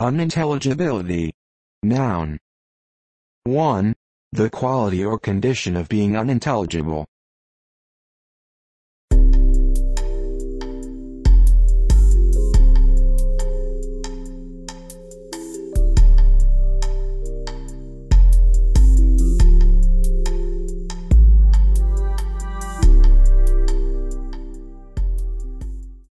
Unintelligibility. Noun. 1. The quality or condition of being unintelligible.